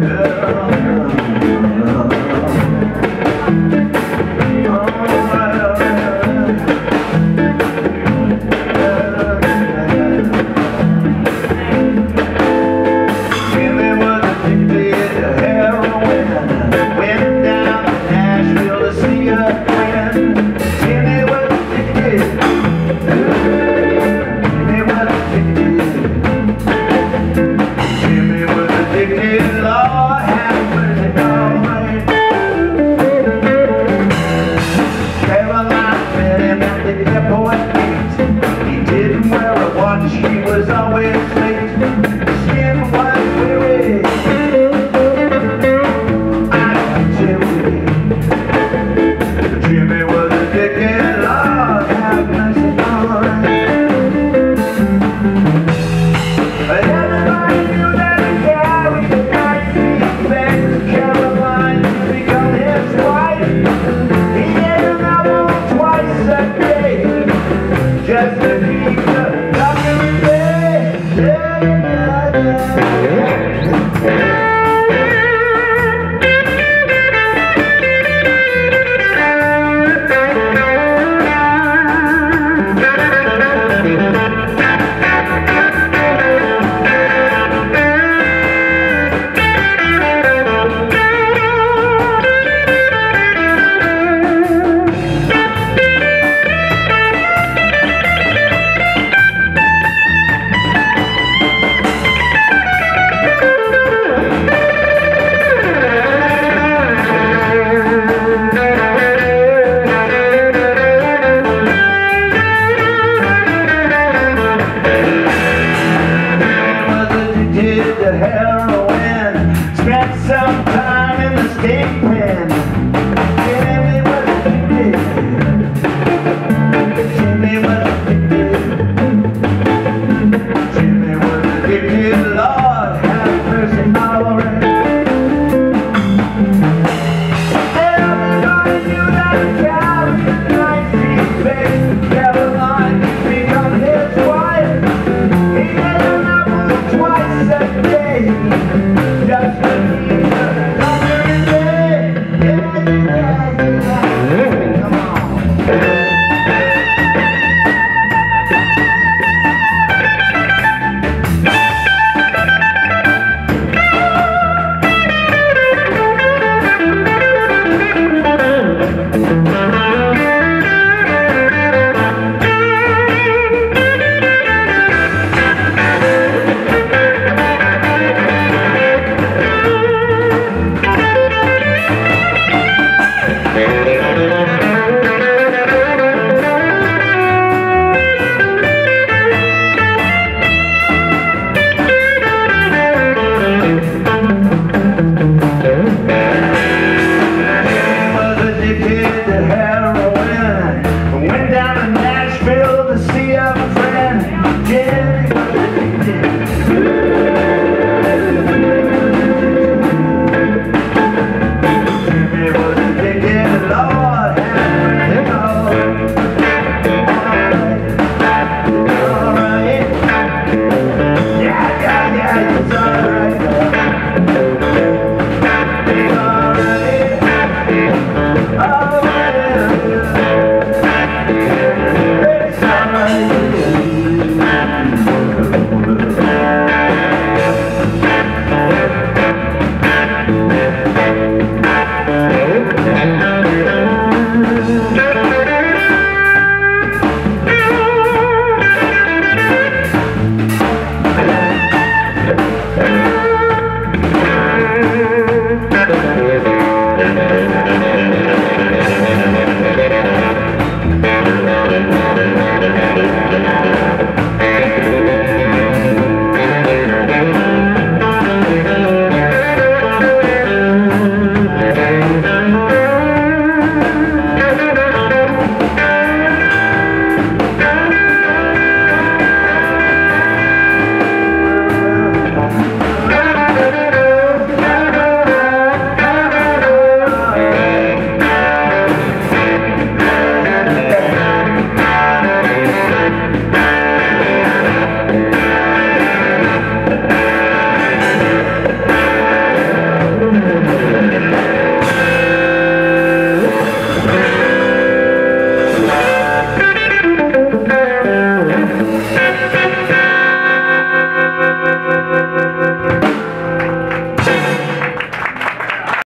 girl. Gracias. that heroin. Spent some Just a day, just a day.